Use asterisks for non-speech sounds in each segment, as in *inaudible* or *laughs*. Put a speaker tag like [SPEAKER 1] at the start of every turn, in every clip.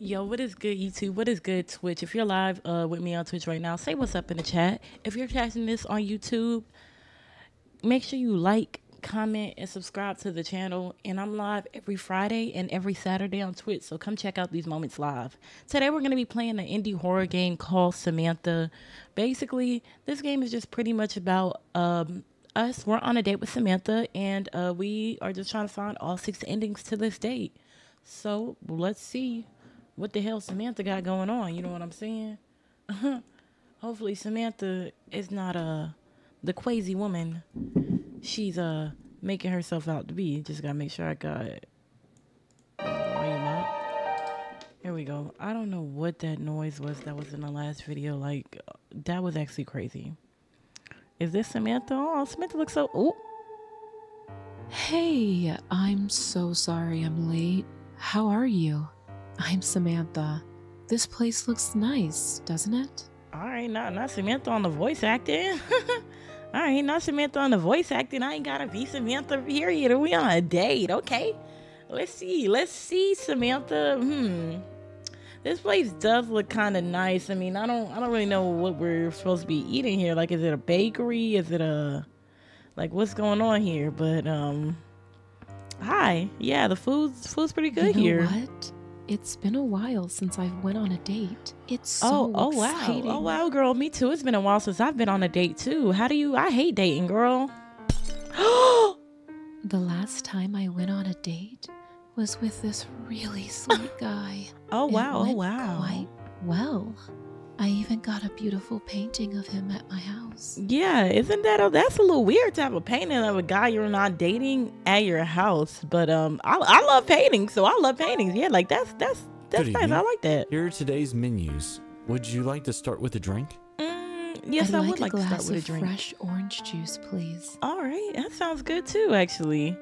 [SPEAKER 1] Yo, what is good, YouTube? What is good, Twitch? If you're live uh, with me on Twitch right now, say what's up in the chat. If you're catching this on YouTube, make sure you like, comment, and subscribe to the channel. And I'm live every Friday and every Saturday on Twitch, so come check out these moments live. Today, we're going to be playing an indie horror game called Samantha. Basically, this game is just pretty much about um, us. We're on a date with Samantha, and uh, we are just trying to find all six endings to this date. So let's see what the hell Samantha got going on. You know what I'm saying? *laughs* Hopefully Samantha is not uh the crazy woman she's uh making herself out to be. Just gotta make sure I got up. Here we go. I don't know what that noise was that was in the last video. Like that was actually crazy. Is this Samantha? Oh, Samantha looks so. Oh,
[SPEAKER 2] Hey, I'm so sorry I'm late. How are you? I'm Samantha. This place looks nice, doesn't it?
[SPEAKER 1] all right. Not not Samantha on the voice acting. *laughs* all right, not Samantha on the voice acting. I ain't gotta be Samantha. Period. Are we on a date. Okay. Let's see. Let's see, Samantha. Hmm. This place does look kind of nice. I mean, I don't I don't really know what we're supposed to be eating here. Like, is it a bakery? Is it a like what's going on here? But um. Hi. Yeah, the food's food's pretty good
[SPEAKER 2] you know
[SPEAKER 1] here.
[SPEAKER 2] what? It's been a while since I've went on a date. It's so
[SPEAKER 1] Oh, oh wow.
[SPEAKER 2] exciting.
[SPEAKER 1] Oh wow, girl, me too. It's been a while since I've been on a date too. How do you I hate dating, girl. *gasps*
[SPEAKER 2] The last time I went on a date was with this really sweet *laughs* guy.
[SPEAKER 1] oh wow, oh wow.
[SPEAKER 2] Quite well. I even got a beautiful painting of him at my house.
[SPEAKER 1] Yeah, isn't that a, that's a little weird to have a painting of a guy you're not dating at your house? But um, I, I love paintings, so I love paintings. Yeah, like that's that's that's
[SPEAKER 3] Good
[SPEAKER 1] nice. I like that.
[SPEAKER 3] Here are today's menus. Would you like to start with a drink?
[SPEAKER 1] Mm, yes,
[SPEAKER 2] I'd
[SPEAKER 1] I
[SPEAKER 2] like
[SPEAKER 1] would
[SPEAKER 2] a
[SPEAKER 1] like to
[SPEAKER 2] glass
[SPEAKER 1] start with a
[SPEAKER 2] of
[SPEAKER 1] drink.
[SPEAKER 2] fresh orange juice, please.
[SPEAKER 1] All right, that sounds good too, actually.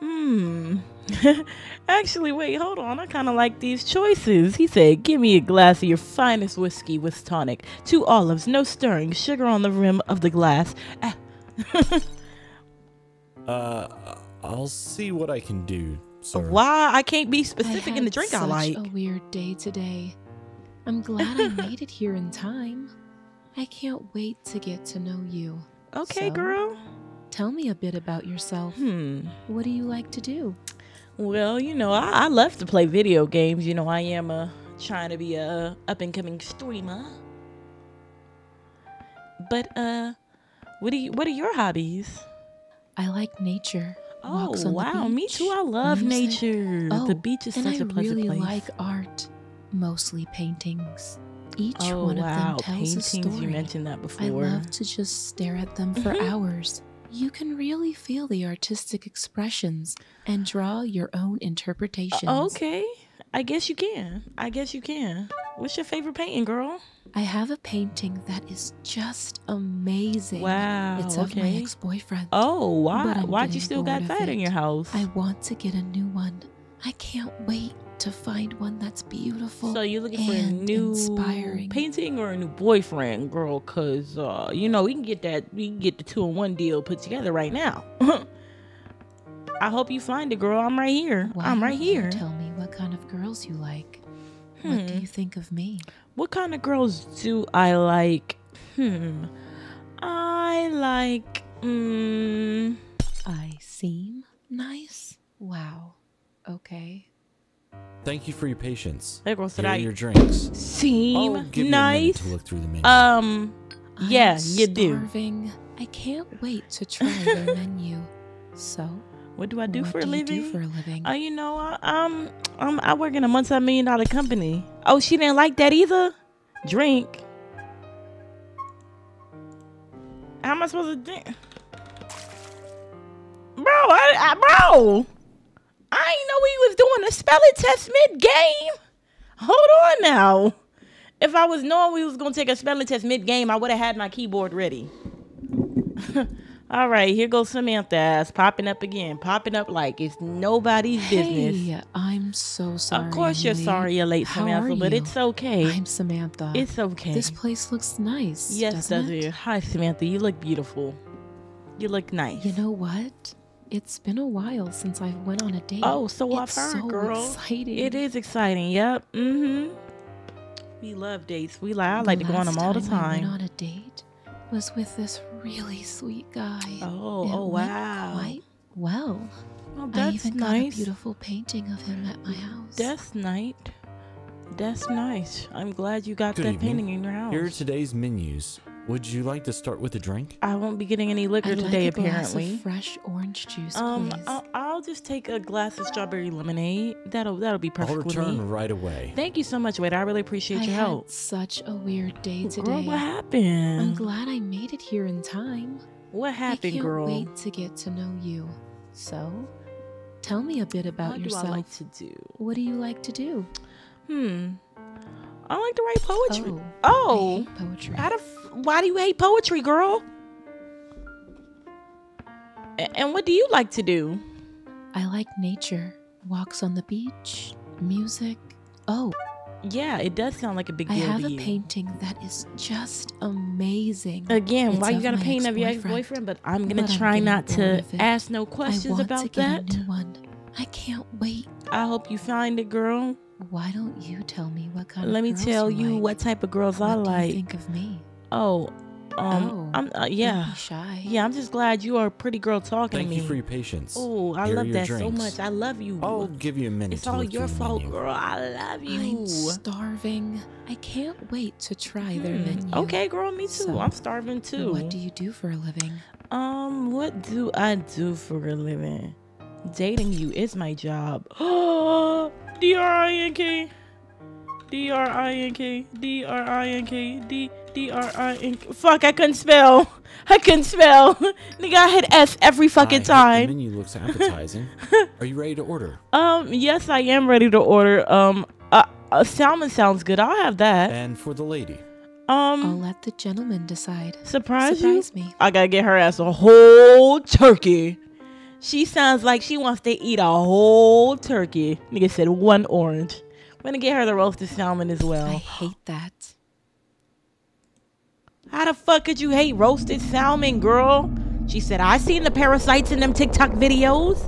[SPEAKER 1] Hmm. *laughs* actually, wait, hold on. I kind of like these choices. He said, "Give me a glass of your finest whiskey with tonic, two olives, no stirring, sugar on the rim of the glass." Ah. *laughs*
[SPEAKER 3] Uh, I'll see what I can do, sir.
[SPEAKER 1] Why I can't be specific in the drink I
[SPEAKER 2] such
[SPEAKER 1] like?
[SPEAKER 2] a weird day today. I'm glad I *laughs* made it here in time. I can't wait to get to know you.
[SPEAKER 1] Okay,
[SPEAKER 2] So?
[SPEAKER 1] girl.
[SPEAKER 2] Tell me a bit about yourself.
[SPEAKER 1] Hmm.
[SPEAKER 2] What do you like to do?
[SPEAKER 1] Well, you know, I, I love to play video games. You know, I am a trying to be a up and coming streamer. But uh, what do you? What are your hobbies?
[SPEAKER 2] I like nature.
[SPEAKER 1] Oh
[SPEAKER 2] walks on the
[SPEAKER 1] wow, me too. I love
[SPEAKER 2] music.
[SPEAKER 1] nature.
[SPEAKER 2] Oh,
[SPEAKER 1] the beach is such
[SPEAKER 2] I
[SPEAKER 1] a pleasant
[SPEAKER 2] really
[SPEAKER 1] place.
[SPEAKER 2] like art, mostly paintings. Each
[SPEAKER 1] oh
[SPEAKER 2] one of them tells
[SPEAKER 1] paintings.
[SPEAKER 2] a story.
[SPEAKER 1] You mentioned that before.
[SPEAKER 2] I love to just stare at them for
[SPEAKER 1] Mhm.
[SPEAKER 2] hours. You can really feel the artistic expressions and draw your own interpretations.
[SPEAKER 1] Uh, okay, I guess you can. I guess you can. What's your favorite painting, girl?
[SPEAKER 2] I have a painting that is just amazing.
[SPEAKER 1] Wow.
[SPEAKER 2] It's of my ex-boyfriend.
[SPEAKER 1] Oh, why? Why'd you still got that in your house?
[SPEAKER 2] I want to get a new one. I can't wait to find one that's beautiful.
[SPEAKER 1] So you're looking for a new
[SPEAKER 2] inspiring.
[SPEAKER 1] painting or a new boyfriend, girl? Cause uh, you know we can get that we can get the two in one deal put together right now. *laughs* I hope you find it, girl. I'm right here.
[SPEAKER 2] Why
[SPEAKER 1] I'm right here.
[SPEAKER 2] Tell me what kind of girls you like. What do
[SPEAKER 1] Hmm.
[SPEAKER 2] you think of me?
[SPEAKER 1] What kind of girls do I like? Hmm. I like. Mm,
[SPEAKER 2] I seem nice. Wow. Okay.
[SPEAKER 3] Thank you for your patience.
[SPEAKER 1] that girl said
[SPEAKER 3] Here are your drinks.
[SPEAKER 1] seem
[SPEAKER 3] I'll you a
[SPEAKER 1] nice.
[SPEAKER 3] to look through the menu.
[SPEAKER 1] Um.
[SPEAKER 2] I'm
[SPEAKER 1] Yeah, you do.
[SPEAKER 2] I can't wait to try their *laughs* menu. So,
[SPEAKER 1] What do I do
[SPEAKER 2] what
[SPEAKER 1] for a living?
[SPEAKER 2] you do for a living?
[SPEAKER 1] Oh, you know, I, um, um, I work in a multi-million dollar company. Oh, she didn't like that either. Drink. How am I supposed to drink? Bro, I, I bro, I ain't know we was doing a spelling test mid game. Hold on now. If I was knowing we was gonna take a spelling test mid game, I would have had my keyboard ready. *laughs* All right, here goes Samantha ass popping up again, popping up like it's nobody's business.
[SPEAKER 2] Hey, I'm so sorry.
[SPEAKER 1] Of course, you're
[SPEAKER 2] late.
[SPEAKER 1] sorry you're late,
[SPEAKER 2] How
[SPEAKER 1] Samantha,
[SPEAKER 2] are
[SPEAKER 1] but it's okay.
[SPEAKER 2] I'm Samantha.
[SPEAKER 1] it's okay.
[SPEAKER 2] This place looks nice.
[SPEAKER 1] yes,
[SPEAKER 2] doesn't
[SPEAKER 1] does
[SPEAKER 2] it?
[SPEAKER 1] it? Hi, Samantha. You look beautiful. You look nice.
[SPEAKER 2] You know what? It's been a while since I've went on a date.
[SPEAKER 1] Oh, so I've heard,
[SPEAKER 2] so
[SPEAKER 1] girl.
[SPEAKER 2] exciting.
[SPEAKER 1] It is exciting. Yep. Mm-hmm. We love dates. We like. I like to go on them all the
[SPEAKER 2] last I went
[SPEAKER 1] time.
[SPEAKER 2] on a date was with this really sweet guy.
[SPEAKER 1] Oh,
[SPEAKER 2] It
[SPEAKER 1] oh
[SPEAKER 2] went
[SPEAKER 1] wow.
[SPEAKER 2] Quite well.
[SPEAKER 1] Oh,
[SPEAKER 2] I
[SPEAKER 1] that's
[SPEAKER 2] even got a
[SPEAKER 1] nice.
[SPEAKER 2] beautiful painting of him at my house.
[SPEAKER 1] That's nice. That's nice. I'm glad you got
[SPEAKER 3] Good
[SPEAKER 1] that
[SPEAKER 3] evening.
[SPEAKER 1] painting in your house.
[SPEAKER 3] Here are today's menus. Would you like to start with a drink?
[SPEAKER 1] I won't be getting any liquor
[SPEAKER 2] I'd
[SPEAKER 1] today,
[SPEAKER 2] like a glass
[SPEAKER 1] apparently.
[SPEAKER 2] of fresh orange juice,
[SPEAKER 1] Um,
[SPEAKER 2] please.
[SPEAKER 1] I'll, I'll just take a glass of strawberry lemonade. That'll that'll be perfect.
[SPEAKER 3] I'll
[SPEAKER 1] perfect with
[SPEAKER 3] return
[SPEAKER 1] me.
[SPEAKER 3] right away.
[SPEAKER 1] Thank you so much, Wade. I really appreciate
[SPEAKER 2] I
[SPEAKER 1] your
[SPEAKER 2] had
[SPEAKER 1] help.
[SPEAKER 2] such a weird day
[SPEAKER 1] Girl,
[SPEAKER 2] today.
[SPEAKER 1] what happened?
[SPEAKER 2] I'm glad I made it here in time.
[SPEAKER 1] What
[SPEAKER 2] I
[SPEAKER 1] happened,
[SPEAKER 2] can't
[SPEAKER 1] girl?
[SPEAKER 2] wait to get to know you. So, tell me a bit about
[SPEAKER 1] what
[SPEAKER 2] yourself.
[SPEAKER 1] do I like to do?
[SPEAKER 2] What do you like to do?
[SPEAKER 1] Hmm. I like to write poetry.
[SPEAKER 2] Oh,
[SPEAKER 1] Oh,
[SPEAKER 2] I hate poetry.
[SPEAKER 1] how the f- why do you hate poetry, girl? And what do you like to do?
[SPEAKER 2] I like nature, walks on the beach, music. Oh,
[SPEAKER 1] Yeah, it does sound like a big deal.
[SPEAKER 2] I
[SPEAKER 1] have
[SPEAKER 2] a
[SPEAKER 1] you.
[SPEAKER 2] painting that is just amazing.
[SPEAKER 1] Again,
[SPEAKER 2] It's
[SPEAKER 1] why you got a
[SPEAKER 2] my
[SPEAKER 1] paint of your
[SPEAKER 2] ex-boyfriend.
[SPEAKER 1] But I'm gonna
[SPEAKER 2] But I'm
[SPEAKER 1] try not
[SPEAKER 2] bored
[SPEAKER 1] to ask no
[SPEAKER 2] I
[SPEAKER 1] questions
[SPEAKER 2] want
[SPEAKER 1] about
[SPEAKER 2] to get
[SPEAKER 1] that.
[SPEAKER 2] a new one. I can't wait.
[SPEAKER 1] I hope you find it, girl.
[SPEAKER 2] Why don't you tell me what kind
[SPEAKER 1] Let me tell you
[SPEAKER 2] like?
[SPEAKER 1] what type of girls
[SPEAKER 2] what
[SPEAKER 1] I
[SPEAKER 2] do you
[SPEAKER 1] like.
[SPEAKER 2] think of me?
[SPEAKER 1] Oh, um,
[SPEAKER 2] Oh,
[SPEAKER 1] I'm uh, yeah,
[SPEAKER 2] shy.
[SPEAKER 1] yeah. I'm just glad you are a pretty girl talking
[SPEAKER 3] Thank
[SPEAKER 1] to me.
[SPEAKER 3] you for your patience.
[SPEAKER 1] oh, I
[SPEAKER 3] Here
[SPEAKER 1] love
[SPEAKER 3] your
[SPEAKER 1] that so much. I love you.
[SPEAKER 3] I'll give you a minute
[SPEAKER 1] it's all your fault,
[SPEAKER 3] menu.
[SPEAKER 1] girl. I love you.
[SPEAKER 2] I'm starving. I can't wait to try their
[SPEAKER 1] Hmm,
[SPEAKER 2] menu.
[SPEAKER 1] Okay, girl, me too.
[SPEAKER 2] So,
[SPEAKER 1] I'm starving too.
[SPEAKER 2] What do you do for a living?
[SPEAKER 1] Um, what do I do for a living? Dating you is my job. Oh, *gasps* D R I N K. D R I N K. D R I N K. D D R I N K. Fuck, I couldn't spell. *laughs* I couldn't spell. *laughs* Nigga, I hit S every
[SPEAKER 3] I
[SPEAKER 1] fucking
[SPEAKER 3] hope The
[SPEAKER 1] time.
[SPEAKER 3] menu looks appetizing. *laughs* Are you ready to order?
[SPEAKER 1] Um, yes, I am ready to order. Um, uh, uh, salmon sounds good. I'll have that.
[SPEAKER 3] And for the lady,
[SPEAKER 1] Um, I'll
[SPEAKER 2] let the gentleman decide.
[SPEAKER 1] surprise you.
[SPEAKER 2] Surprise me.
[SPEAKER 1] I gotta get her ass a whole turkey. She sounds like she wants to eat a whole turkey. Nigga said one orange. I'm gonna get her the roasted salmon as well.
[SPEAKER 2] I hate that.
[SPEAKER 1] How the fuck could you hate roasted salmon, girl? She said, I seen the parasites in them TikTok videos.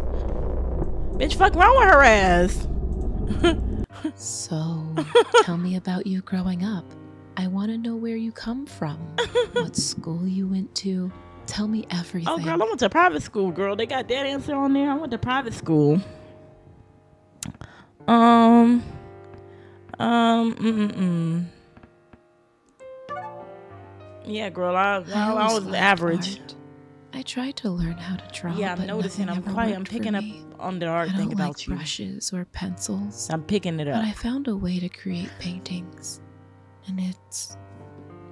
[SPEAKER 1] Bitch, fuck wrong with her ass.
[SPEAKER 2] So, tell me about you growing up. I want to know where you come from, *laughs* what school you went to. Tell me everything.
[SPEAKER 1] Oh, girl, I went to private school, girl. They got that answer on there. I went to private school. Um, um, mm, mm, mm. Yeah, girl, I, I, I was average.
[SPEAKER 2] art. I tried to learn how to draw.
[SPEAKER 1] Yeah, I'm
[SPEAKER 2] but
[SPEAKER 1] noticing. I'm
[SPEAKER 2] ever
[SPEAKER 1] quite. I'm picking up on the art thing about
[SPEAKER 2] like
[SPEAKER 1] you.
[SPEAKER 2] brushes or pencils.
[SPEAKER 1] I'm picking it up. But.
[SPEAKER 2] I found a way to create paintings, and it's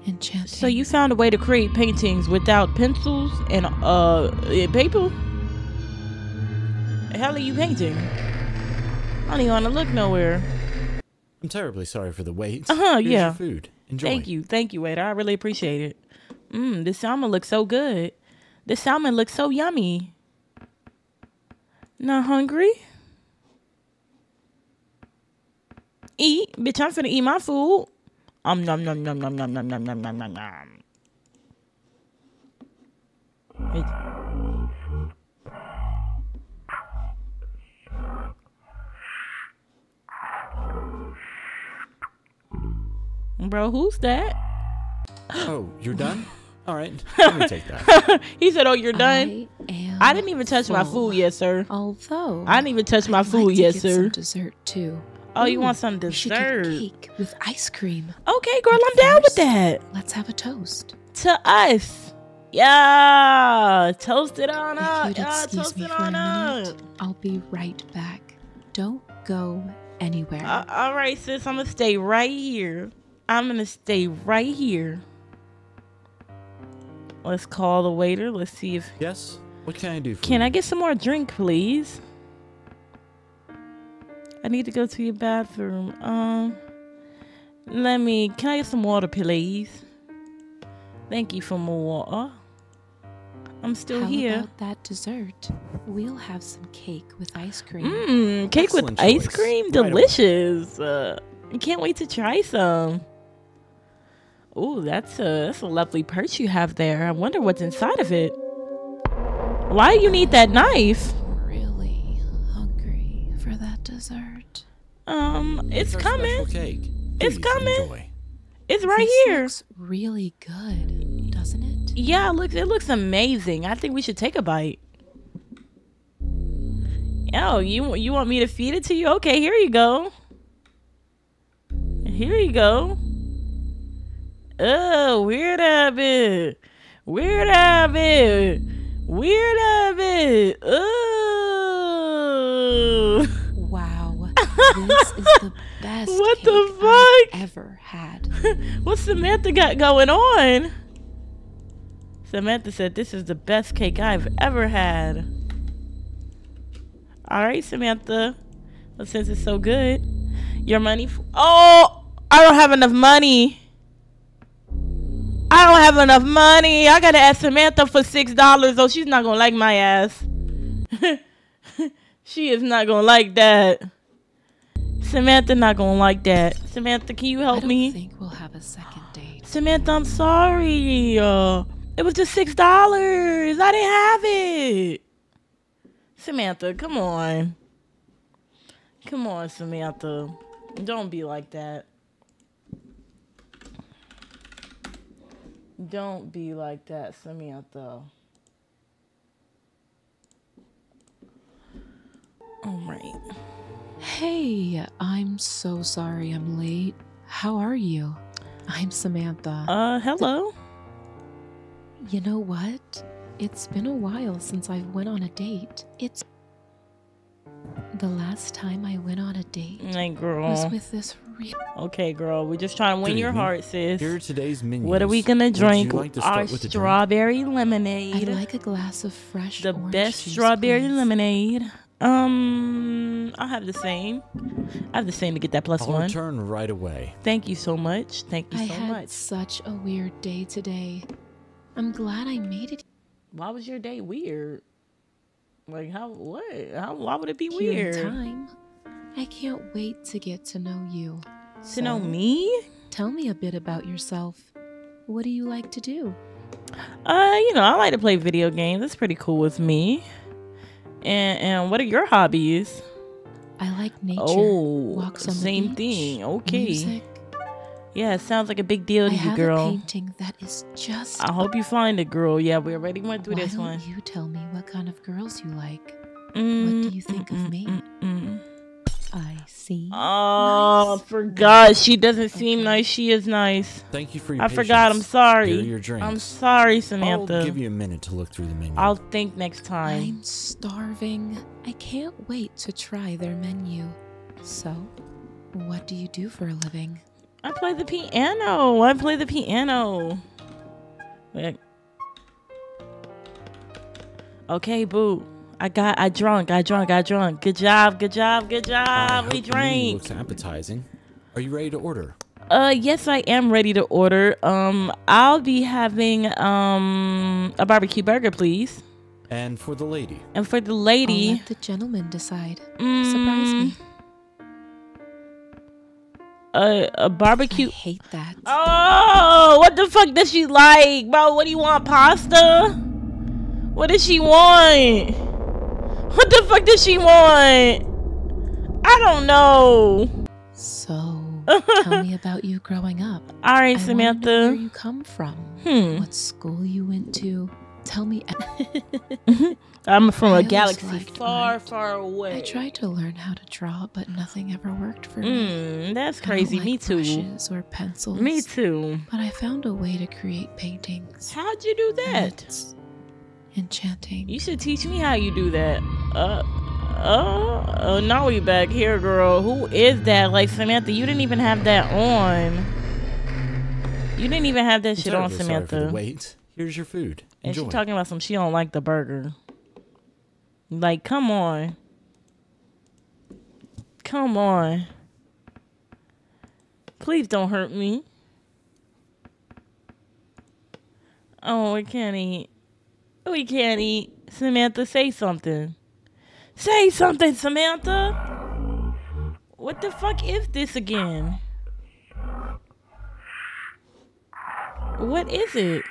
[SPEAKER 2] enchanting.
[SPEAKER 1] So you found a way to create paintings without pencils and uh eh, paper? The hell are you painting? I don't even want to look nowhere.
[SPEAKER 3] I'm terribly sorry for the wait.
[SPEAKER 1] Uh-huh,
[SPEAKER 3] Here's
[SPEAKER 1] yeah.
[SPEAKER 3] Your food. Enjoy.
[SPEAKER 1] Thank you, thank you, Wade. I really appreciate it. Mmm, this salmon looks so good. This salmon looks so yummy. Not hungry? Eat, bitch. I'm finna eat my food. Um, nom nom nom nom nom nom nom nom nom nom nom. Bro, who's that?
[SPEAKER 3] Oh, you're done? *laughs* All right. Let me take that. *laughs*
[SPEAKER 1] he said, "Oh, you're done."
[SPEAKER 2] I.
[SPEAKER 1] I didn't even touch my food yet, sir.
[SPEAKER 2] Although
[SPEAKER 1] I didn't even touch my
[SPEAKER 2] I'd
[SPEAKER 1] food
[SPEAKER 2] like to
[SPEAKER 1] yet,
[SPEAKER 2] get
[SPEAKER 1] sir.
[SPEAKER 2] Some dessert too.
[SPEAKER 1] Oh, you want some
[SPEAKER 2] we should get
[SPEAKER 1] dessert?
[SPEAKER 2] cake with ice cream.
[SPEAKER 1] Okay, girl,
[SPEAKER 2] But
[SPEAKER 1] I'm down with that.
[SPEAKER 2] Let's have a toast.
[SPEAKER 1] To us, yeah. Toast it on up.
[SPEAKER 2] if you'd
[SPEAKER 1] Yeah,
[SPEAKER 2] excuse
[SPEAKER 1] toast
[SPEAKER 2] me
[SPEAKER 1] it
[SPEAKER 2] for a
[SPEAKER 1] on
[SPEAKER 2] minute,
[SPEAKER 1] up.
[SPEAKER 2] I'll be right back. Don't go anywhere.
[SPEAKER 1] Uh, all right, sis. I'm gonna stay right here. I'm gonna stay right here. Let's call the waiter. Let's see if
[SPEAKER 3] Yes? What can I do for
[SPEAKER 1] Can
[SPEAKER 3] you?
[SPEAKER 1] I get some more drink, please? I need to go to your bathroom. Um, let me. Can I get some water, please? Thank you for more water. I'm still
[SPEAKER 2] How
[SPEAKER 1] here.
[SPEAKER 2] about that dessert? We'll have some cake with ice cream.
[SPEAKER 1] Mmm, cake with
[SPEAKER 3] Excellent
[SPEAKER 1] ice
[SPEAKER 3] choice.
[SPEAKER 1] cream,
[SPEAKER 3] Right
[SPEAKER 1] delicious. Uh, I can't wait to try some. Ooh, that's a that's a lovely purse you have there. I wonder what's inside of it. Why do you need that knife?
[SPEAKER 2] Really hungry for that dessert.
[SPEAKER 1] Um, it's
[SPEAKER 3] Our
[SPEAKER 1] coming.
[SPEAKER 3] cake.
[SPEAKER 1] It's
[SPEAKER 3] Please
[SPEAKER 1] coming.
[SPEAKER 3] Enjoy.
[SPEAKER 1] It's right
[SPEAKER 2] This
[SPEAKER 1] here.
[SPEAKER 2] looks really good, doesn't it?
[SPEAKER 1] Yeah, look, it looks amazing. I think we should take a bite. Oh, you you want me to feed it to you? Okay, here you go. Here you go. Oh, weird habit. Weird habit. Weird habit. Oh.
[SPEAKER 2] Wow, *laughs* this is the best
[SPEAKER 1] What the
[SPEAKER 2] cake I've ever had. *laughs*
[SPEAKER 1] What's Samantha got going on? Samantha said this is the best cake I've ever had. All right, Samantha. Well, since it's so good, your money. F- oh, I don't have enough money. I don't have enough money. I gotta ask Samantha for six dollars. Oh, she's not gonna like my ass. *laughs* she is not gonna like that. Samantha not gonna like that. Samantha, can you help
[SPEAKER 2] I
[SPEAKER 1] help
[SPEAKER 2] don't
[SPEAKER 1] me?
[SPEAKER 2] think we'll have a second date.
[SPEAKER 1] Samantha, I'm sorry. Uh, it was just six dollars. I didn't have it. Samantha, come on. Come on, Samantha. Don't be like that. Don't be like that, Samantha. All right.
[SPEAKER 2] Hey, I'm so sorry I'm late. How are you? I'm Samantha.
[SPEAKER 1] Uh, hello.
[SPEAKER 2] you know what? It's been a while since I went on a date. It's the last time I went on a date
[SPEAKER 1] Hey,
[SPEAKER 2] was with this
[SPEAKER 1] Okay, girl. We're just trying to win
[SPEAKER 3] Good
[SPEAKER 1] your
[SPEAKER 3] evening.
[SPEAKER 1] heart, sis.
[SPEAKER 3] Here are today's menus.
[SPEAKER 1] What are we gonna
[SPEAKER 3] Would you
[SPEAKER 1] drink?
[SPEAKER 3] like to
[SPEAKER 1] Our
[SPEAKER 3] start with a drink?
[SPEAKER 1] strawberry
[SPEAKER 2] I
[SPEAKER 1] lemonade.
[SPEAKER 2] like a glass of fresh
[SPEAKER 1] the best
[SPEAKER 2] juice,
[SPEAKER 1] strawberry
[SPEAKER 2] please.
[SPEAKER 1] lemonade. Um, I'll have the same. I have the same to get that plus
[SPEAKER 3] I'll
[SPEAKER 1] one.
[SPEAKER 3] return right away.
[SPEAKER 1] Thank you so much. Thank you
[SPEAKER 2] I
[SPEAKER 1] so
[SPEAKER 2] had
[SPEAKER 1] much.
[SPEAKER 2] such a weird day today. I'm glad I made it
[SPEAKER 1] Why was your day weird? Like how? What? How? Why would it be
[SPEAKER 2] here in
[SPEAKER 1] weird?
[SPEAKER 2] time. I can't wait to get to know you.
[SPEAKER 1] To know me?
[SPEAKER 2] Tell me a bit about yourself. What do you like to do?
[SPEAKER 1] Uh, you know, I like to play video games. That's pretty cool with me. And and what are your hobbies?
[SPEAKER 2] I like nature.
[SPEAKER 1] Oh,
[SPEAKER 2] walks on the
[SPEAKER 1] same
[SPEAKER 2] beach,
[SPEAKER 1] thing. Okay.
[SPEAKER 2] Music.
[SPEAKER 1] Yeah, it sounds like a big deal
[SPEAKER 2] I
[SPEAKER 1] to you,
[SPEAKER 2] have
[SPEAKER 1] girl.
[SPEAKER 2] a painting that is just.
[SPEAKER 1] I hope you find it, girl. Yeah, we already went through
[SPEAKER 2] Why
[SPEAKER 1] this
[SPEAKER 2] don't
[SPEAKER 1] one.
[SPEAKER 2] you tell me what kind of girls you like?
[SPEAKER 1] Mm,
[SPEAKER 2] do you think of
[SPEAKER 1] mm,
[SPEAKER 2] me?
[SPEAKER 1] mm, mm.
[SPEAKER 2] I see.
[SPEAKER 1] Oh,
[SPEAKER 2] Nice.
[SPEAKER 1] forgot. She doesn't seem
[SPEAKER 2] Okay.
[SPEAKER 1] nice. She is nice.
[SPEAKER 3] Thank you for your
[SPEAKER 1] I forgot. I'm sorry.
[SPEAKER 3] Here are your drinks.
[SPEAKER 1] I'm sorry, Samantha.
[SPEAKER 3] I'll give you a minute to look through the menu.
[SPEAKER 1] I'll think next time.
[SPEAKER 2] I'm starving. I can't wait to try their menu. So, what do you do for a living?
[SPEAKER 1] I play the piano. I play the piano. Wait. Okay, boo. I got. I drunk. I drunk. I drunk. Good job. Good job. Good job.
[SPEAKER 3] hope
[SPEAKER 1] We
[SPEAKER 3] the menu
[SPEAKER 1] drank.
[SPEAKER 3] looks appetizing. Are you ready to order?
[SPEAKER 1] Uh, yes, I am ready to order. Um, I'll be having um a barbecue burger, please.
[SPEAKER 3] And for the lady,
[SPEAKER 1] And for the
[SPEAKER 2] I'll
[SPEAKER 1] lady,
[SPEAKER 2] let the gentleman decide.
[SPEAKER 1] mm,
[SPEAKER 2] Surprise me.
[SPEAKER 1] A, a
[SPEAKER 2] I
[SPEAKER 1] barbecue.
[SPEAKER 2] hate that.
[SPEAKER 1] Oh, what the fuck does she like, bro? What do you want, pasta? What does she want? What the fuck does she want? I don't know.
[SPEAKER 2] So, *laughs* tell me about you growing up.
[SPEAKER 1] All right,
[SPEAKER 2] I wanna where you come from.
[SPEAKER 1] Hmm.
[SPEAKER 2] What school you went to. Tell me. *laughs*
[SPEAKER 1] I'm from
[SPEAKER 2] I
[SPEAKER 1] a galaxy far,
[SPEAKER 2] art.
[SPEAKER 1] far away.
[SPEAKER 2] I tried to learn how to draw, but nothing ever worked for me.
[SPEAKER 1] Mm, that's crazy.
[SPEAKER 2] like
[SPEAKER 1] Me too.
[SPEAKER 2] Brushes or pencils.
[SPEAKER 1] Me too.
[SPEAKER 2] But I found a way to create paintings.
[SPEAKER 1] How'd you do that?
[SPEAKER 2] It's enchanting.
[SPEAKER 1] You should teach me how you do that. Uh, uh, oh, now we back here, girl. Who is that? Like Samantha, you didn't even have that on. You didn't even have that
[SPEAKER 3] I'm
[SPEAKER 1] shit on,
[SPEAKER 3] terribly sorry for the
[SPEAKER 1] Samantha.
[SPEAKER 3] wait. Here's your food.
[SPEAKER 1] And
[SPEAKER 3] Enjoy.
[SPEAKER 1] she talking about some. She don't like the burger. Like, come on. Come on. Please don't hurt me. Oh, I can't eat. We can't eat. Samantha, say something. Say something, Samantha. What the fuck is this again? What is it?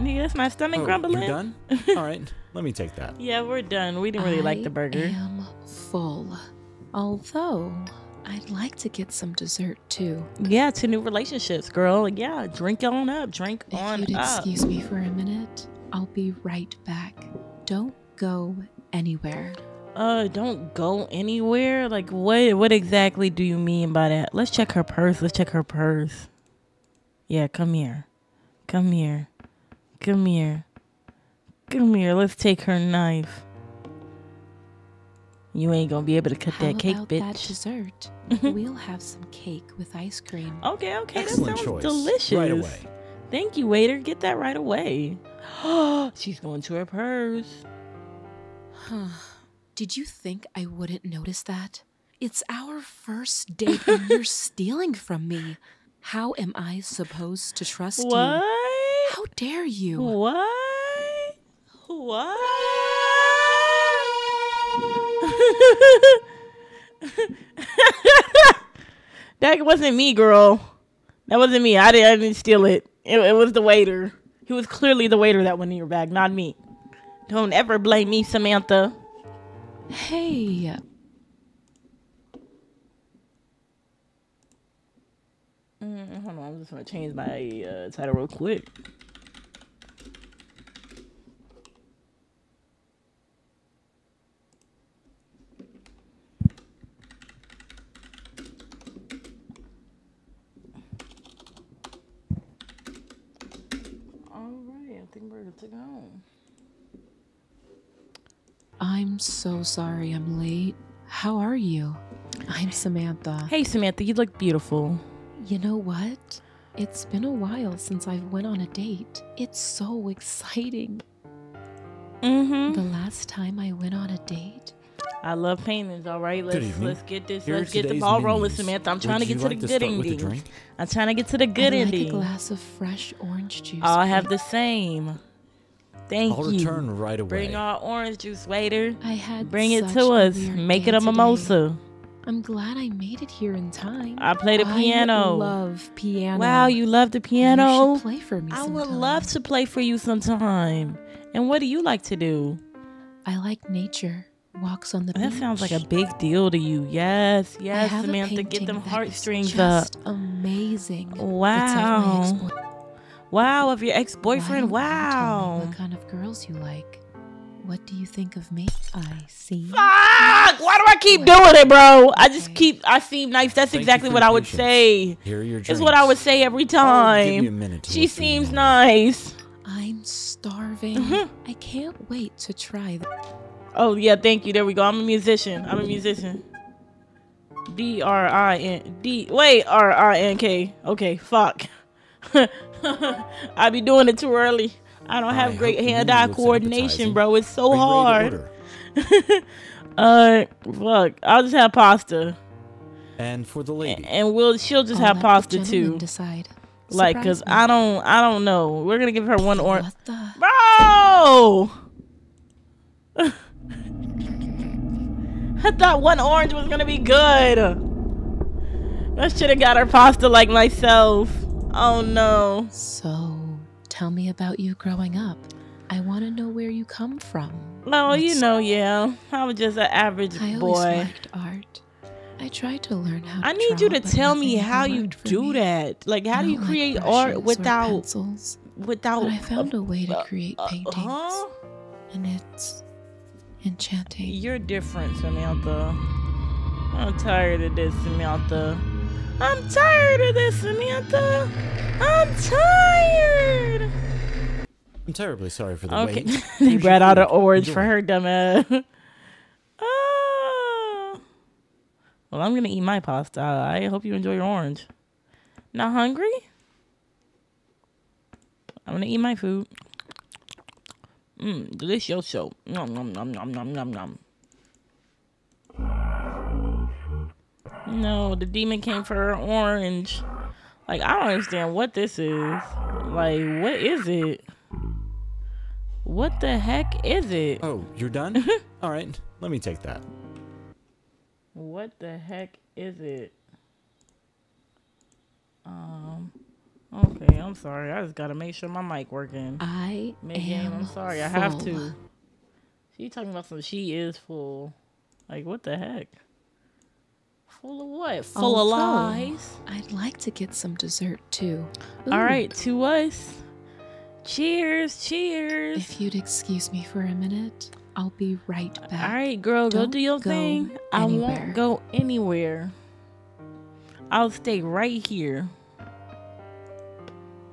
[SPEAKER 1] Yeah, that's my stomach
[SPEAKER 3] Oh,
[SPEAKER 1] grumbling.
[SPEAKER 3] you're done? *laughs* All right, let me take that.
[SPEAKER 1] Yeah, we're done. We didn't really like the burger.
[SPEAKER 2] I am full. Although, I'd like to get some dessert too.
[SPEAKER 1] Yeah, to new relationships, girl. Yeah, drink on up. Drink
[SPEAKER 2] If
[SPEAKER 1] on
[SPEAKER 2] you'd
[SPEAKER 1] up.
[SPEAKER 2] excuse me for a minute, I'll be right back. Don't go anywhere.
[SPEAKER 1] Uh, don't go anywhere. Like, what? What exactly do you mean by that? Let's check her purse. Let's check her purse. Yeah, come here. Come here. Come here. Come here. Let's take her knife. You ain't gonna be able to cut
[SPEAKER 2] How
[SPEAKER 1] that cake,
[SPEAKER 2] about that
[SPEAKER 1] bitch.
[SPEAKER 2] dessert? *laughs* we'll have some cake with ice cream.
[SPEAKER 1] Okay, okay,
[SPEAKER 3] Excellent
[SPEAKER 1] that sounds
[SPEAKER 3] choice.
[SPEAKER 1] delicious.
[SPEAKER 3] Right away.
[SPEAKER 1] Thank you, waiter. Get that right away. *gasps* She's going to her purse. Huh.
[SPEAKER 2] Did you think I wouldn't notice that? It's our first date and *laughs* you're stealing from me. How am I supposed to trust you?
[SPEAKER 1] What?
[SPEAKER 2] How dare you?
[SPEAKER 1] What? What? *laughs* that wasn't me, girl. That wasn't me. I didn't, I didn't steal it. it. It was the waiter. He was clearly the waiter that went in your bag, not me. Don't ever blame me, Samantha.
[SPEAKER 2] Hey,
[SPEAKER 1] Mm, hold on, I'm just gonna change my uh, title real quick. All right, I think we're good to go.
[SPEAKER 2] I'm so sorry I'm late. How are you? I'm Samantha.
[SPEAKER 1] Hey, Samantha, you look beautiful.
[SPEAKER 2] You know what? It's been a while since I've went on a date. It's so exciting.
[SPEAKER 1] Mm-hmm.
[SPEAKER 2] The last time I went on a date,
[SPEAKER 1] I love paintings. All right, let's let's get this.
[SPEAKER 3] Here
[SPEAKER 1] let's get the ball rolling. Samantha. I'm trying
[SPEAKER 3] Would
[SPEAKER 1] to get
[SPEAKER 3] you
[SPEAKER 1] to
[SPEAKER 3] like
[SPEAKER 1] the good
[SPEAKER 3] start with
[SPEAKER 1] ending. I'm trying to get to the good
[SPEAKER 2] I'd like
[SPEAKER 1] ending.
[SPEAKER 2] a glass of fresh orange juice.
[SPEAKER 1] I'll have the same. Thank
[SPEAKER 3] I'll
[SPEAKER 1] you.
[SPEAKER 3] return right away.
[SPEAKER 1] Bring our orange juice, waiter.
[SPEAKER 2] I had
[SPEAKER 1] Bring it to
[SPEAKER 2] a
[SPEAKER 1] us. Make it a
[SPEAKER 2] today.
[SPEAKER 1] mimosa.
[SPEAKER 2] I'm glad I made it here in time.
[SPEAKER 1] I play the piano.
[SPEAKER 2] I love piano.
[SPEAKER 1] Wow, you love the
[SPEAKER 2] You
[SPEAKER 1] piano.
[SPEAKER 2] should play for me
[SPEAKER 1] I would love to play for you sometime. And what do you like to do?
[SPEAKER 2] I like nature. Walks on the
[SPEAKER 1] That
[SPEAKER 2] beach.
[SPEAKER 1] sounds like a big deal to you. Yes, yes, Samantha. Get them heartstrings up.
[SPEAKER 2] just amazing. It's of my
[SPEAKER 1] Wow.
[SPEAKER 2] Ex-boy-
[SPEAKER 1] Wow, of your ex-boyfriend.
[SPEAKER 2] don't you tell me
[SPEAKER 1] Wow.
[SPEAKER 2] What kind of girls you like? What do you think of me? I see.
[SPEAKER 1] Fuck! Why do I keep doing it, bro? I just
[SPEAKER 2] Okay.
[SPEAKER 1] keep. I seem nice. That's
[SPEAKER 3] Thank
[SPEAKER 1] exactly what I would
[SPEAKER 3] patience.
[SPEAKER 1] say.
[SPEAKER 3] Here are your
[SPEAKER 1] It's what I would say every
[SPEAKER 3] I'll give you a
[SPEAKER 1] time.
[SPEAKER 3] minute to
[SPEAKER 1] She seems nice.
[SPEAKER 2] I'm starving.
[SPEAKER 1] Mhm.
[SPEAKER 2] I can't wait to try that.
[SPEAKER 1] Oh yeah, thank you. There we go. I'm a musician. I'm a musician. D R I N D. Wait, R I N K. Okay, fuck. *laughs* I be doing it too early. I don't have
[SPEAKER 3] hope
[SPEAKER 1] great hand-eye coordination, bro. It's so
[SPEAKER 3] Are you ready to
[SPEAKER 1] hard.
[SPEAKER 3] order? *laughs*
[SPEAKER 1] Uh, fuck. I'll just have pasta,
[SPEAKER 3] And for the
[SPEAKER 1] A-
[SPEAKER 3] lady.
[SPEAKER 1] and we'll. She'll just
[SPEAKER 2] I'll
[SPEAKER 1] have pasta too.
[SPEAKER 2] Decide.
[SPEAKER 1] Like, cause
[SPEAKER 2] me.
[SPEAKER 1] I don't. I don't know. We're gonna give her one orange.
[SPEAKER 2] What the?
[SPEAKER 1] Bro! *laughs* I thought one orange was gonna be good. I should have got her pasta like myself. Oh no.
[SPEAKER 2] So, tell me about you growing up. I want to know where you come from.
[SPEAKER 1] No, you know, yeah. I was just an average
[SPEAKER 2] I always
[SPEAKER 1] boy.
[SPEAKER 2] liked art. I tried to learn how. To
[SPEAKER 1] I need you to tell me how you do
[SPEAKER 2] me.
[SPEAKER 1] that. Like, how do you
[SPEAKER 2] don't like
[SPEAKER 1] create art without
[SPEAKER 2] pencils?
[SPEAKER 1] without?
[SPEAKER 2] But I found a way to
[SPEAKER 1] uh,
[SPEAKER 2] create
[SPEAKER 1] uh,
[SPEAKER 2] paintings,
[SPEAKER 1] huh?
[SPEAKER 2] and it's enchanting.
[SPEAKER 1] You're different, Samantha. I'm tired of this, Samantha. I'm tired of this, Samantha. I'm tired.
[SPEAKER 3] I'm terribly sorry for the
[SPEAKER 1] Okay,
[SPEAKER 3] wait. *laughs*
[SPEAKER 1] they
[SPEAKER 3] Here's
[SPEAKER 1] brought out an orange for her dumb ass. Ah. *laughs* Well, I'm gonna eat my pasta. I hope you enjoy your orange. Not hungry? I'm gonna eat my food. Mmm, delicioso. Nom nom nom nom nom nom nom. No, the demon came for her orange. Like I don't understand what this is. Like what is it? What the heck is it?
[SPEAKER 3] Oh, you're done? *laughs* All right, let me take that.
[SPEAKER 1] What the heck is it? Um, Okay, I'm sorry. I just gotta make sure my mic working.
[SPEAKER 2] I
[SPEAKER 1] Megan,
[SPEAKER 2] am
[SPEAKER 1] I'm sorry. I have to. She talking about some. She is full. Like what the heck? Full of what? Full of
[SPEAKER 2] Although,
[SPEAKER 1] lies.
[SPEAKER 2] I'd like to get some dessert too.
[SPEAKER 1] All
[SPEAKER 2] Ooh,
[SPEAKER 1] right, to us. Cheers, cheers.
[SPEAKER 2] If you'd excuse me for a minute, I'll be right back.
[SPEAKER 1] All right, girl, go
[SPEAKER 2] Don't
[SPEAKER 1] do your
[SPEAKER 2] go
[SPEAKER 1] thing. I won't go anywhere. I'll stay right here.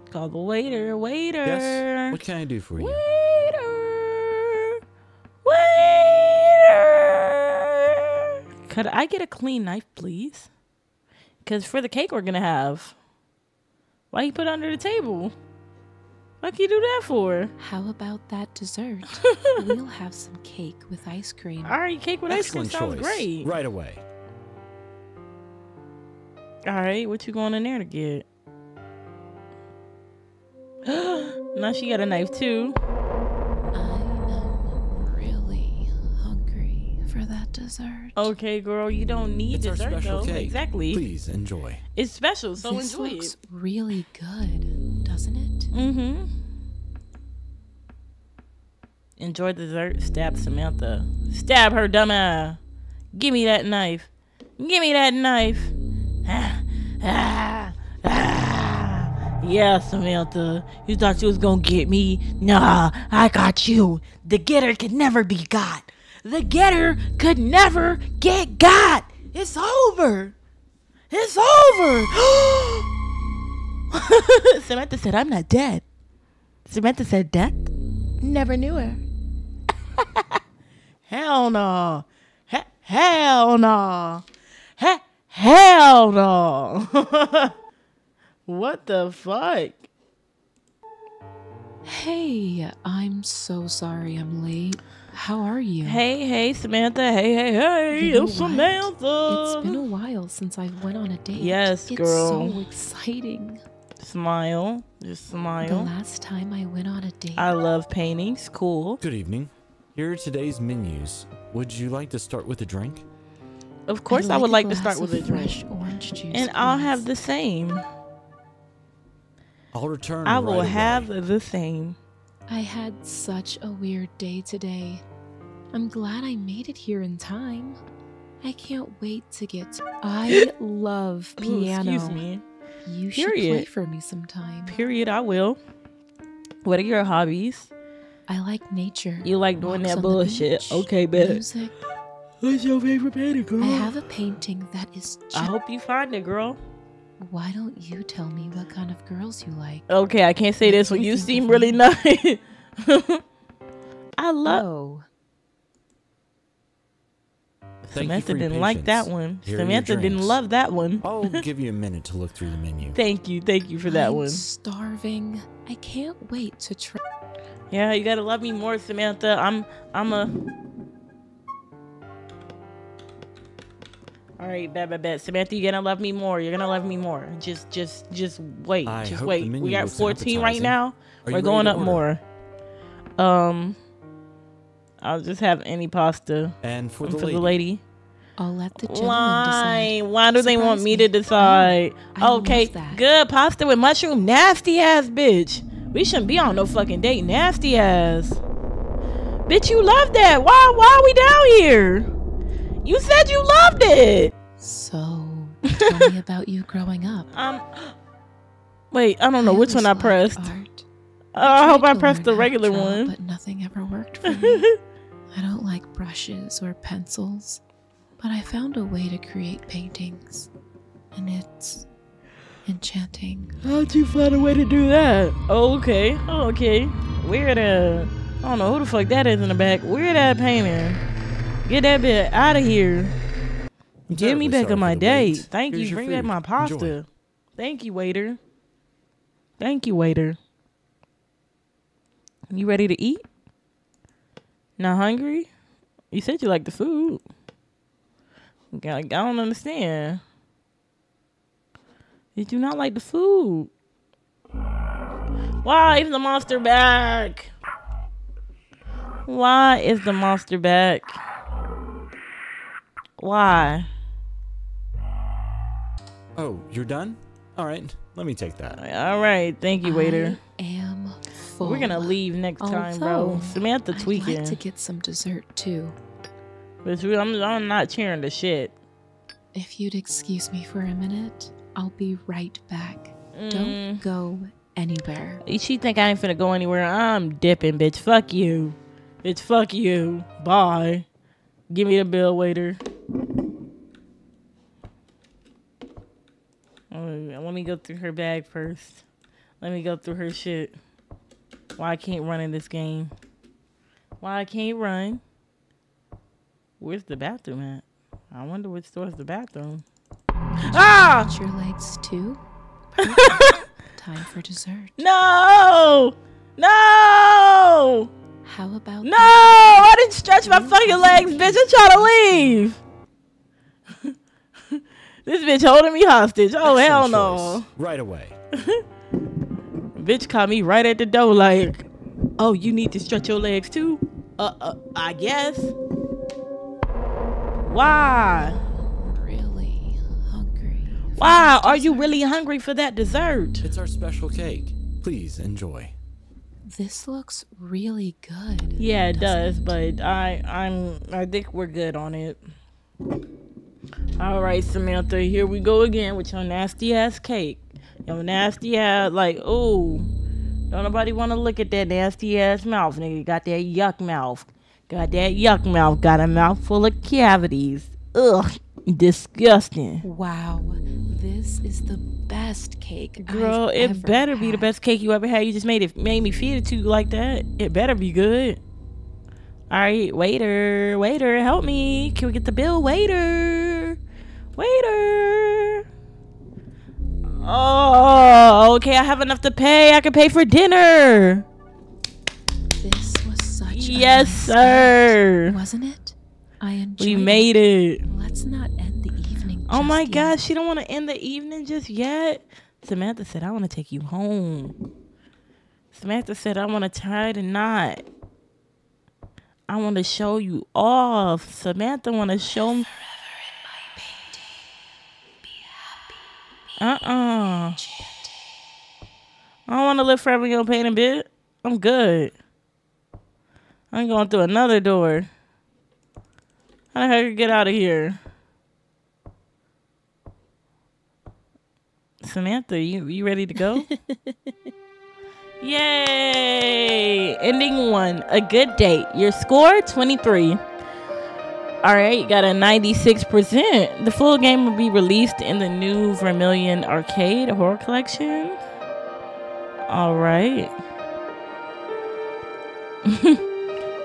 [SPEAKER 1] Call the waiter, waiter.
[SPEAKER 3] Yes. What can I do for you?
[SPEAKER 1] Waiter! Could I get a clean knife, please? Because for the cake we're going to have, why you put it under the table? What you do that for?
[SPEAKER 2] How about that dessert? *laughs* we'll have some cake with ice cream.
[SPEAKER 1] All right, cake with ice cream sounds
[SPEAKER 3] choice.
[SPEAKER 1] great.
[SPEAKER 3] Right away.
[SPEAKER 1] All right, what you going in there to get? *gasps* now she got a knife too.
[SPEAKER 2] I'm really hungry for that dessert.
[SPEAKER 1] Okay, girl, you don't need
[SPEAKER 3] It's our
[SPEAKER 1] dessert
[SPEAKER 3] special
[SPEAKER 1] though.
[SPEAKER 3] cake.
[SPEAKER 1] Exactly.
[SPEAKER 3] Please enjoy.
[SPEAKER 1] It's special, so
[SPEAKER 2] this
[SPEAKER 1] enjoy
[SPEAKER 2] looks
[SPEAKER 1] it.
[SPEAKER 2] really good, doesn't it?
[SPEAKER 1] Mm-hmm. Enjoy the dessert. Stab Samantha. Stab her dumb ass. Give me that knife. Give me that knife. Ah, ah, ah. Yeah, Samantha. You thought you was gonna get me? Nah, I got you. The getter could never be got. The getter could never get got. It's over. It's over. *gasps* Samantha said, I'm not dead. Samantha said, Death? Never knew her. *laughs* hell no. He- hell no. He- hell no. *laughs* what the fuck?
[SPEAKER 2] Hey, I'm so sorry I'm late. How are you?
[SPEAKER 1] Hey, hey, Samantha. Hey, hey, hey.
[SPEAKER 2] You know
[SPEAKER 1] it's
[SPEAKER 2] what?
[SPEAKER 1] Samantha.
[SPEAKER 2] It's been a while since I went on a date.
[SPEAKER 1] Yes,
[SPEAKER 2] it's
[SPEAKER 1] girl.
[SPEAKER 2] so exciting.
[SPEAKER 1] Smile. Just smile.
[SPEAKER 2] The
[SPEAKER 1] smile.
[SPEAKER 2] last time I went on a date,
[SPEAKER 1] I love paintings. Cool.
[SPEAKER 3] Good evening. Here are today's menus. Would you like to start with a drink?
[SPEAKER 1] Of course,
[SPEAKER 2] I'd
[SPEAKER 1] I would like to start with a drink.
[SPEAKER 2] fresh orange juice.
[SPEAKER 1] And I'll have the same.
[SPEAKER 3] I'll return.
[SPEAKER 1] I
[SPEAKER 3] right
[SPEAKER 1] will
[SPEAKER 3] away.
[SPEAKER 1] have the same.
[SPEAKER 2] I had such a weird day today. I'm glad I made it here in time. I can't wait to get. *gasps* I love
[SPEAKER 1] Ooh,
[SPEAKER 2] piano.
[SPEAKER 1] excuse me.
[SPEAKER 2] You should play for me sometime.
[SPEAKER 1] Period. I will. What are your hobbies?
[SPEAKER 2] I like nature.
[SPEAKER 1] You like doing
[SPEAKER 2] walks
[SPEAKER 1] that bullshit.
[SPEAKER 2] beach,
[SPEAKER 1] Okay, bet.
[SPEAKER 2] Music.
[SPEAKER 1] What's your favorite painting, girl?
[SPEAKER 2] I have a painting that is.
[SPEAKER 1] I hope you find it, girl.
[SPEAKER 2] Why don't you tell me what kind of girls you like?
[SPEAKER 1] Okay, I can't say this
[SPEAKER 2] do
[SPEAKER 1] one.
[SPEAKER 2] you
[SPEAKER 1] You seem really
[SPEAKER 2] me?
[SPEAKER 1] nice. *laughs* I love.
[SPEAKER 2] Oh,
[SPEAKER 3] Thank you
[SPEAKER 1] Samantha
[SPEAKER 3] for
[SPEAKER 1] didn't like that one.
[SPEAKER 3] Here
[SPEAKER 1] Samantha didn't love that one.
[SPEAKER 3] I'll *laughs* give you a minute to look through the menu.
[SPEAKER 1] Thank you, thank you for that
[SPEAKER 2] I'm
[SPEAKER 1] one.
[SPEAKER 2] starving. I can't wait to try.
[SPEAKER 1] Yeah, you gotta love me more, Samantha. I'm, I'm a. All right, bet, bet, bet. Samantha, you're gonna love me more. You're gonna love me more. Just, just, just wait.
[SPEAKER 3] I
[SPEAKER 1] just wait. We
[SPEAKER 3] menu
[SPEAKER 1] got
[SPEAKER 3] looks
[SPEAKER 1] 14 right now.
[SPEAKER 3] Are
[SPEAKER 1] We're going up
[SPEAKER 3] order?
[SPEAKER 1] more. Um, I'll just have any pasta
[SPEAKER 3] And for
[SPEAKER 1] for
[SPEAKER 3] the
[SPEAKER 1] the
[SPEAKER 3] lady.
[SPEAKER 1] lady.
[SPEAKER 2] I'll let the gentleman
[SPEAKER 1] Why?
[SPEAKER 2] decide.
[SPEAKER 1] Why do they want me
[SPEAKER 2] me.
[SPEAKER 1] to decide?
[SPEAKER 2] I
[SPEAKER 1] okay, good pasta with mushroom. Nasty ass bitch. We shouldn't be on no fucking date. Nasty ass. Bitch, you love that. Why? Why are we down here? You said you loved it.
[SPEAKER 2] So, tell me *laughs* about you growing up.
[SPEAKER 1] Um. Wait, I don't know which one I pressed.
[SPEAKER 2] art.
[SPEAKER 1] Uh, I hope I pressed the
[SPEAKER 2] learn how to
[SPEAKER 1] regular
[SPEAKER 2] draw,
[SPEAKER 1] one.
[SPEAKER 2] But nothing ever worked for me. *laughs* I don't like brushes or pencils, but I found a way to create paintings, and it's enchanting.
[SPEAKER 1] How'd you find a way to do that? Oh, okay. Oh, okay. Weird. Uh, I don't know who the fuck that is in the back. Weird that painting. Get that bit out of here. Get me back on my date. Thank
[SPEAKER 3] Here's
[SPEAKER 1] you. Bring back my pasta.
[SPEAKER 3] Enjoy.
[SPEAKER 1] Thank you, waiter. Thank you, waiter. You ready to eat? Not hungry? You said you like the food. I I don't understand. Did you not like the food? Why is the monster back? Why is the monster back? Why?
[SPEAKER 3] Oh, you're done? All right, let me take that.
[SPEAKER 1] All right, thank you, waiter.
[SPEAKER 2] I am full.
[SPEAKER 1] We're gonna leave next time, bro.
[SPEAKER 2] Although,
[SPEAKER 1] Samantha
[SPEAKER 2] I'd
[SPEAKER 1] tweaking.
[SPEAKER 2] like to get some dessert too.
[SPEAKER 1] But I'm, I'm not cheering the shit.
[SPEAKER 2] If you'd excuse me for a minute, I'll be right back. Don't
[SPEAKER 1] Mm.
[SPEAKER 2] go anywhere.
[SPEAKER 1] She think I ain't finna go anywhere. I'm dipping, bitch. Fuck you. Bitch, fuck you. Bye. Give me the bill, waiter. Let me go through her bag first. Let me go through her shit. Why I can't run in this game? Why I can't run? Where's the bathroom at? I wonder which store's the bathroom. Ah!
[SPEAKER 2] Stretch your legs too. *laughs* Time for dessert.
[SPEAKER 1] No! No!
[SPEAKER 2] How about
[SPEAKER 1] No! I didn't stretch my fucking legs, bitch. I'm trying to leave. This bitch holding me hostage. Oh, hell no.
[SPEAKER 3] Right away. *laughs*
[SPEAKER 1] Bitch caught me right at the door, like, oh, you need to stretch your legs too? Uh, uh I guess. Why?
[SPEAKER 2] really hungry?
[SPEAKER 1] Why are you really hungry for that dessert?
[SPEAKER 3] It's our special cake. Please enjoy.
[SPEAKER 2] This looks really good.
[SPEAKER 1] Yeah, it does,
[SPEAKER 2] doesn't
[SPEAKER 1] but I I'm I think we're good on it. All right, Samantha, here we go again with your nasty ass cake. Your nasty ass like, ooh. Don't nobody want to look at that nasty ass mouth, nigga. You Got that yuck mouth. Got that yuck mouth. Got a mouth full of cavities. Ugh, disgusting.
[SPEAKER 2] Wow, this is the best cake.
[SPEAKER 1] Girl,
[SPEAKER 2] I've
[SPEAKER 1] it better be the best cake you ever had. You just made it made me feed it to you like that. It better be good. All right, waiter, waiter, help me. Can we get the bill, waiter? Waiter. Oh, okay. I have enough to pay. I can pay for dinner.
[SPEAKER 2] This was such. a
[SPEAKER 1] Yes,
[SPEAKER 2] nice
[SPEAKER 1] sir.
[SPEAKER 2] night, wasn't it? I enjoyed.
[SPEAKER 1] We made it.
[SPEAKER 2] Let's not end the evening.
[SPEAKER 1] Oh my
[SPEAKER 2] yet.
[SPEAKER 1] gosh, she don't want to end the evening just yet. Samantha said, "I want to take you home." Samantha said, "I want to tie the knot. I want to show you off." Samantha want to show me. Uh uh I don't want to live forever in your pain a bit. I'm good. I'm going through another door. How the heck get out of here? Samantha, you you ready to go? *laughs* Yay! Ending one. A good date. Your score 23. All right, you got a 96%. The full game will be released in the new Vermilion Arcade Horror Collection. All right. *laughs*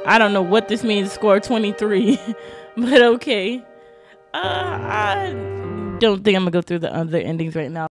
[SPEAKER 1] I don't know what this means, score 23, *laughs* but okay. Uh, I don't think I'm gonna go through the other endings right now.